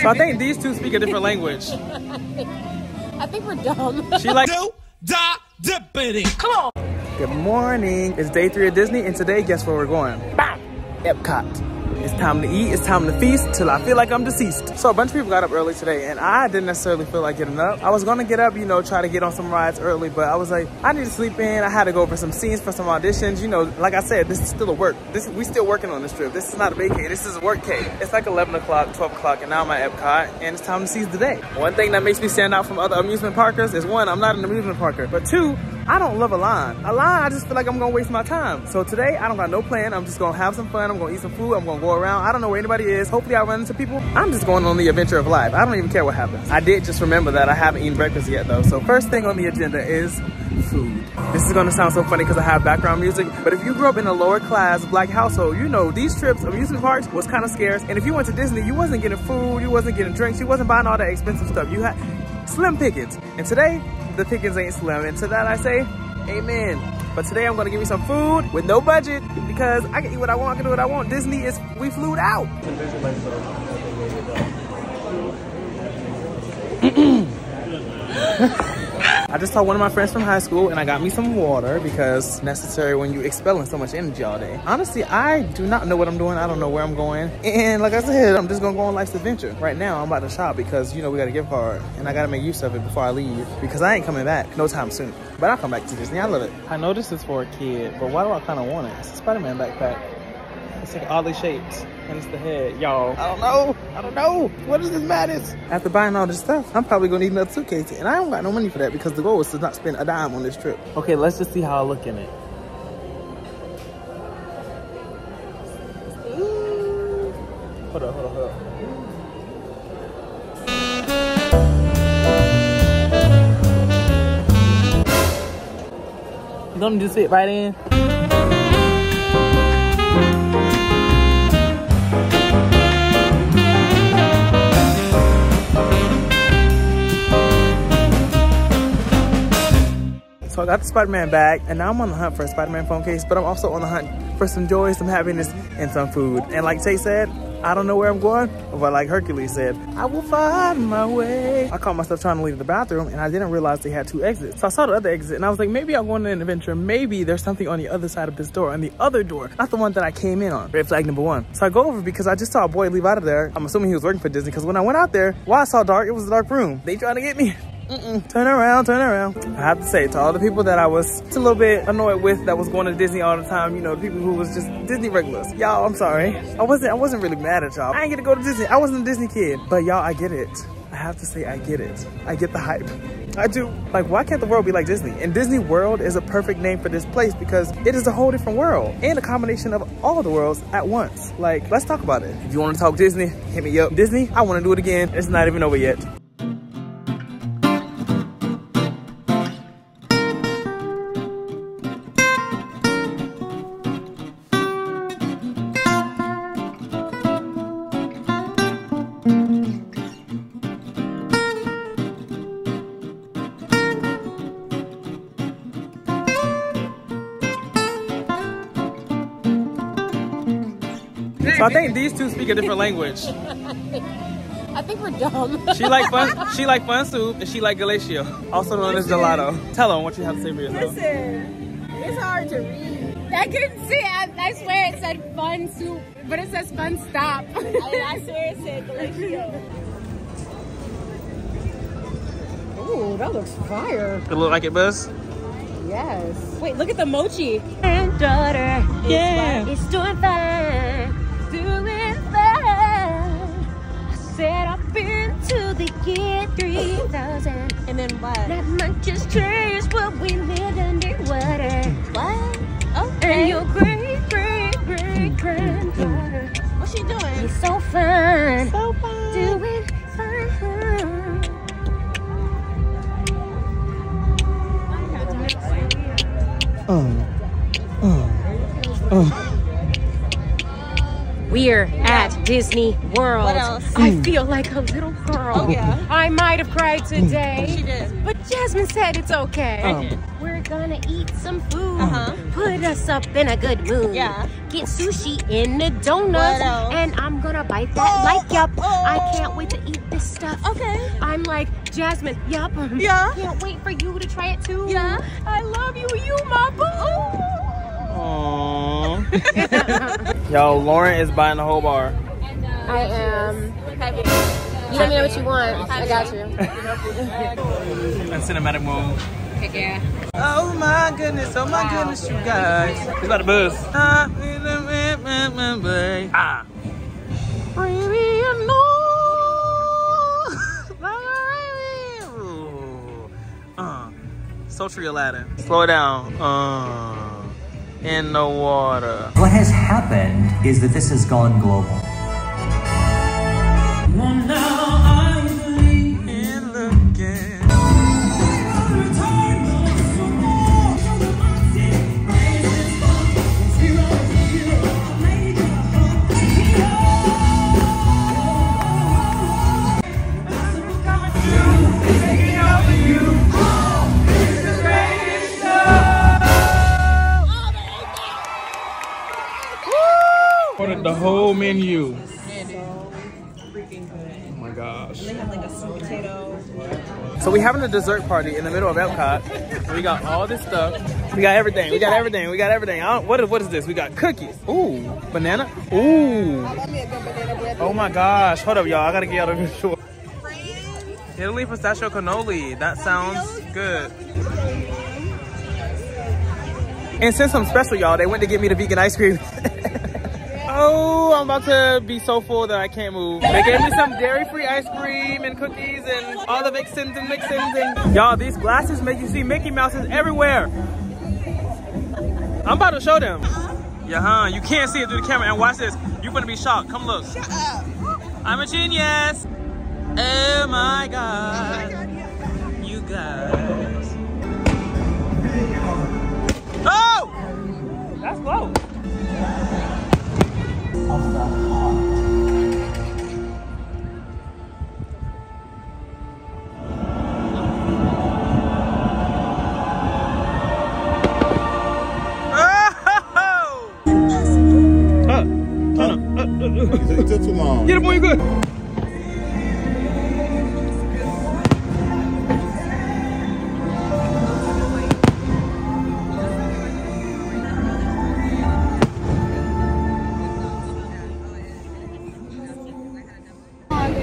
So I think these two speak a different language. I think we're dumb. She like Do da dippity. Come on. Good morning. It's day three of Disney, and today, guess where we're going? Epcot. It's time to eat, it's time to feast till I feel like I'm deceased. So a bunch of people got up early today and I didn't necessarily feel like getting up. I was gonna get up, you know, try to get on some rides early, but I was like, I need to sleep in. I had to go over some scenes for some auditions. You know, like I said, this is still a work. This We still working on this trip. This is not a vacay, this is a work cake. It's like 11 o'clock, 12 o'clock, and now I'm at Epcot and it's time to seize the day. One thing that makes me stand out from other amusement parkers is one, I'm not an amusement parker, but two, I don't love a line. A line, I just feel like I'm gonna waste my time. So today, I don't got no plan. I'm just gonna have some fun. I'm gonna eat some food. I'm gonna go around. I don't know where anybody is. Hopefully I run into people. I'm just going on the adventure of life. I don't even care what happens. I did just remember that I haven't eaten breakfast yet though. So first thing on the agenda is food. This is gonna sound so funny because I have background music, but if you grew up in a lower class black household, you know these trips, amusement parks, was kind of scarce. And if you went to Disney, you wasn't getting food, you wasn't getting drinks, you wasn't buying all that expensive stuff. You had slim pickings. And today, the pickings ain't slim. And to that I say, amen. But today I'm gonna give me some food with no budget because I can eat what I want, I can do what I want. Disney is, we flew out. I just saw one of my friends from high school and I got me some water because necessary when you expelling so much energy all day. Honestly, I do not know what I'm doing. I don't know where I'm going. And like I said, I'm just gonna go on life's adventure. Right now, I'm about to shop because, you know, we got a gift card and I gotta make use of it before I leave because I ain't coming back no time soon. But I'll come back to Disney. I love it. I know this is for a kid, but why do I kind of want it? It's a Spider-Man backpack. It's like oddly shaped. And it's the head, y'all. I don't know. I don't know. What is this madness? After buying all this stuff, I'm probably gonna need another suitcase. And I don't got no money for that because the goal is to not spend a dime on this trip. Okay, let's just see how I look in it. Hold up, hold up, hold up. Gonna just fit right in. I got the Spider-Man bag, and now I'm on the hunt for a Spider-Man phone case, but I'm also on the hunt for some joy, some happiness, and some food. And like Tay said, I don't know where I'm going, but like Hercules said, I will find my way. I caught myself trying to leave the bathroom, and I didn't realize they had two exits. So I saw the other exit, and I was like, maybe I'm going on an adventure. Maybe there's something on the other side of this door, on the other door, not the one that I came in on. Red flag number one. So I go over because I just saw a boy leave out of there. I'm assuming he was working for Disney, because when I went out there, why I saw dark, it was a dark room. They trying to get me. Mm -mm. Turn around, turn around. I have to say, to all the people that I was a little bit annoyed with that was going to Disney all the time, you know, people who was just Disney regulars. Y'all, I'm sorry. I wasn't I wasn't really mad at y'all. I ain't get to go to Disney. I wasn't a Disney kid. But y'all, I get it. I have to say, I get it. I get the hype. I do. Like, why can't the world be like Disney? And Disney World is a perfect name for this place because it is a whole different world and a combination of all the worlds at once. Like, let's talk about it. If you want to talk Disney, hit me up. Disney, I want to do it again. It's not even over yet. So I think these two speak a different language. I think we're dumb. She like fun. She like fun soup, and she like galatio, also known as gelato. Tell them what you have to say for yourself. Listen, it's hard to read. I couldn't see. I, I swear it said fun soup, but it says fun stop. I, I swear it said galatio. Ooh, that looks fire. It look like it, Buzz. Yes. Wait, look at the mochi. And daughter, Yeah. it's doing fine, said I've been to the year 3000. And then what? That might just change what we live underwater. What? Okay. And your Disney World. What else? I feel like a little girl. Oh, yeah. I might have cried today. She did. But Jasmine said it's okay. Um. We're gonna eat some food. Uh-huh. Put us up in a good mood. Yeah. Get sushi in the donuts. What else? And I'm gonna bite that like yup. oh. I can't wait to eat this stuff. Okay. I'm like, Jasmine, yup. Yeah. Can't wait for you to try it too. Yeah. I love you, you my boo. Aww. Yo, Lauren is buying the whole bar. I am. You let me know what you want. I got you. And cinematic mode. Oh my goodness, oh my goodness, you guys. It's about the buzz. Ah. Ah. Baby, you. Uh. Sultry Aladdin. Slow it down. Uh. In the water. What has happened is that this has gone global. Oh my gosh. So we having a dessert party in the middle of Epcot. We got all this stuff. We got everything. We got everything. We got everything. What is, what is this? We got cookies. Ooh, banana. Ooh. Oh my gosh. Hold up, y'all. I gotta get out of this short. Italy pistachio cannoli. That sounds good. And since I'm special, y'all, they went to get me the vegan ice cream. oh, I'm about to be so full that I can't move. They gave me some dairy-free ice cream and cookies and all the vixens and mixins and y'all, these glasses make you see Mickey Mouses everywhere. I'm about to show them. Yeah, huh? You can't see it through the camera. And watch this. You're gonna be shocked. Come look. Shut up. I'm a genius. Oh my god. You guys. Oh! That's close. Oh!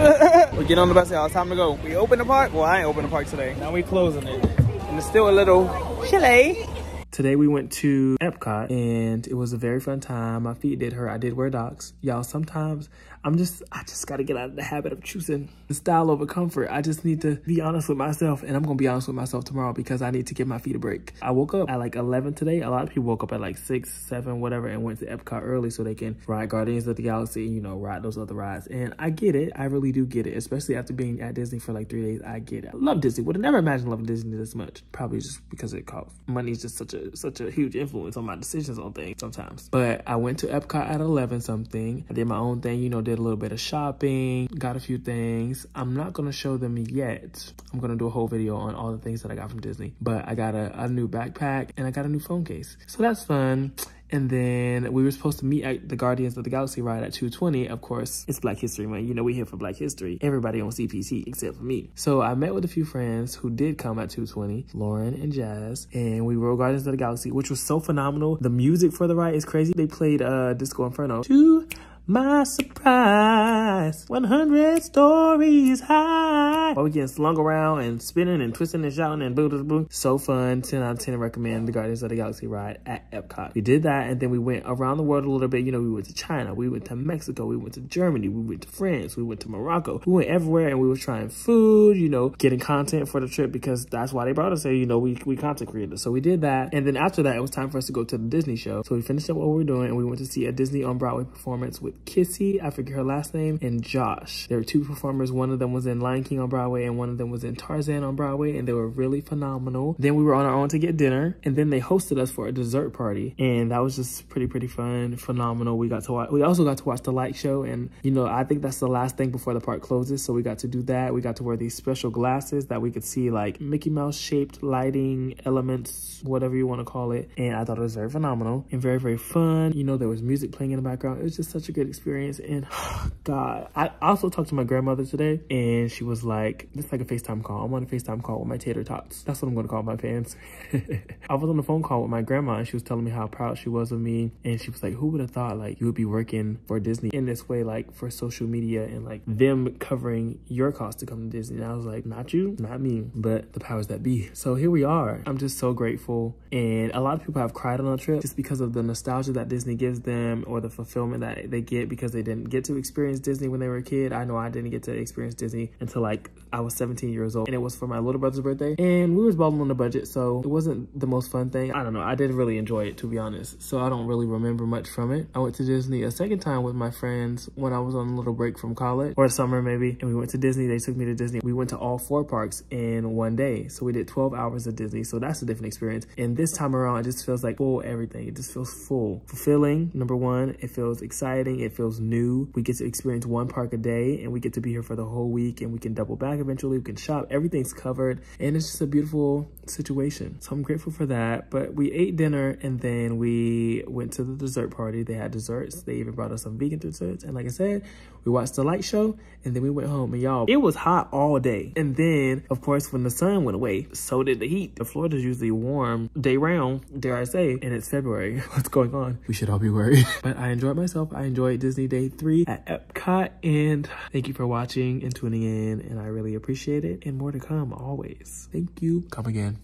we get on the bus, y'all. It's time to go. We open the park. Well, I ain't open the park today. Now we closing it. And it's still a little chilly. Today we went to Epcot and it was a very fun time. My feet did hurt. I did wear docs. Y'all, sometimes I'm just, I just got to get out of the habit of choosing the style over comfort. I just need to be honest with myself and I'm to be honest with myself tomorrow because I need to give my feet a break. I woke up at like 11 today. A lot of people woke up at like 6, 7, whatever and went to Epcot early so they can ride Guardians of the Galaxy, you know, ride those other rides. And I get it. I really do get it, especially after being at Disney for like three days. I get it. I love Disney. Would have never imagined loving Disney this much. Probably just because it costs. Money is just such a such a huge influence on my decisions on things sometimes. But I went to Epcot at 11 something. I did my own thing, you know, did a little bit of shopping, got a few things. I'm not to show them yet. I'm to do a whole video on all the things that I got from Disney. But I got a, a new backpack and I got a new phone case. So that's fun. And then we were supposed to meet at the Guardians of the Galaxy ride at 220. Of course, it's Black History Month. You know, we're here for Black History. Everybody on CPT except for me. So I met with a few friends who did come at 220, Lauren and Jazz, and we rode Guardians of the Galaxy, which was so phenomenal. The music for the ride is crazy. They played uh, Disco Inferno. To my surprise, 100 stories high. While we getting slung around and spinning and twisting and shouting and boo boo boo. So fun. 10 out of 10 recommend the Guardians of the Galaxy ride at Epcot. We did that and then we went around the world a little bit. You know, we went to China, we went to Mexico, we went to Germany, we went to France, we went to Morocco. We went everywhere and we were trying food, you know, getting content for the trip because that's why they brought us here. You know, we, we content creators. So we did that. And then after that, it was time for us to go to the Disney show. So we finished up what we were doing and we went to see a Disney on Broadway performance with with Kissy, I forget her last name, and Josh. There were two performers. One of them was in Lion King on Broadway and one of them was in Tarzan on Broadway and they were really phenomenal. Then we were on our own to get dinner and then they hosted us for a dessert party and that was just pretty, pretty fun, phenomenal. We got to watch, we also got to watch the light show and you know, I think that's the last thing before the park closes. So we got to do that. We got to wear these special glasses that we could see like Mickey Mouse shaped lighting elements, whatever you want to call it. And I thought it was very phenomenal and very, very fun. You know, there was music playing in the background. It was just such a good experience. And God, I also talked to my grandmother today and she was like, it's like a FaceTime call. I'm on a FaceTime call with my tater tots. That's what I'm going to call my fans. I was on the phone call with my grandma and she was telling me how proud she was of me. And she was like, who would have thought like you would be working for Disney in this way, like for social media and like them covering your cost to come to Disney. And I was like, not you, not me, but the powers that be. So here we are. I'm just so grateful. And a lot of people have cried on the trip just because of the nostalgia that Disney gives them or the fulfillment that they get because they didn't get to experience Disney when they were a kid. I know I didn't get to experience Disney until like I was 17 years old and it was for my little brother's birthday and we was balling on a budget. So it wasn't the most fun thing. I don't know. I didn't really enjoy it to be honest. So I don't really remember much from it. I went to Disney a second time with my friends when I was on a little break from college or summer maybe. And we went to Disney. They took me to Disney. We went to all four parks in one day. So we did 12 hours of Disney. So that's a different experience. And this time around, it just feels like full everything. It just feels full. Fulfilling, number one. It feels exciting. It feels new. We get to experience one park a day and we get to be here for the whole week and we can double back eventually. We can shop. Everything's covered. And it's just a beautiful situation. So I'm grateful for that. But we ate dinner and then we went to the dessert party. They had desserts. They even brought us some vegan desserts. And like I said, we watched the light show and then we went home and y'all, it was hot all day. And then of course, when the sun went away, so did the heat. The Florida's usually warm day round, dare I say, and it's February. What's going on? We should all be worried. but I enjoyed myself. I enjoyed Disney Day 3 at Epcot and thank you for watching and tuning in and I really appreciate it and more to come always. Thank you. Come again.